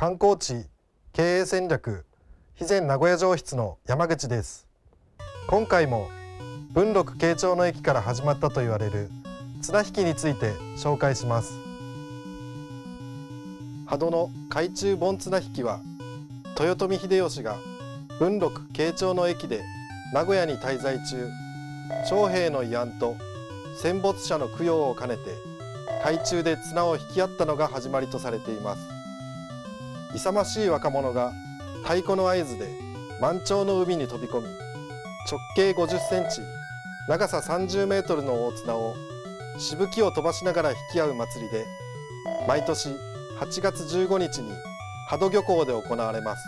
観光地経営戦略肥前名古屋城室の山口です。今回も文禄慶長の駅から始まったと言われる綱引きについて紹介します。波戸の海中盆綱引きは豊臣秀吉が文禄慶長の駅で名古屋に滞在中。将兵の慰安と戦没者の供養を兼ねて海中で綱を引き合ったのが始まりとされています。勇ましい若者が太鼓の合図で満潮の海に飛び込み直径50センチ長さ30メートルの大綱をしぶきを飛ばしながら引き合う祭りで毎年8月15日に波戸漁港で行われます。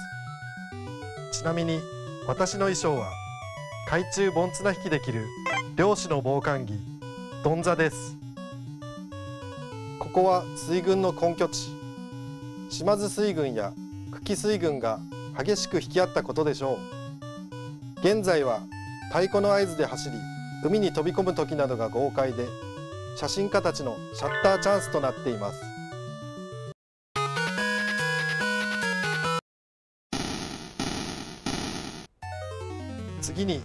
ちなみに私の衣装は海中盆綱引きできる漁師の防寒着どん座です。ここは水軍の根拠地。島津水軍や久喜水軍が激しく引き合ったことでしょう。現在は太鼓の合図で走り海に飛び込む時などが豪快で写真家たちのシャッターチャンスとなっています。次に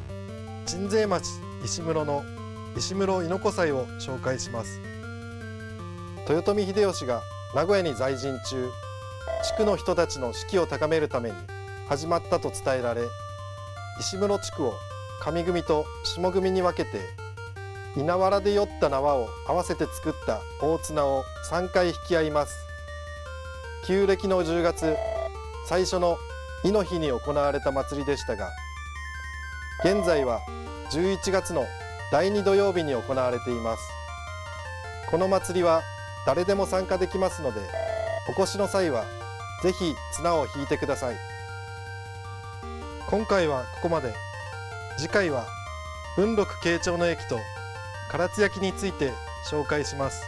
鎮西町石室の石室猪子祭を紹介します。豊臣秀吉が名古屋に在陣中地区の人たちの士気を高めるために始まったと伝えられ石室地区を上組と下組に分けて稲わらで酔った縄を合わせて作った大綱を3回引き合います。旧暦の10月最初の亥の日に行われた祭りでしたが現在は11月の第2土曜日に行われています。この祭りは誰でも参加できますのでお越しの際はぜひ綱を引いてください。今回はここまで。次回は文禄慶長の駅と唐津焼について紹介します。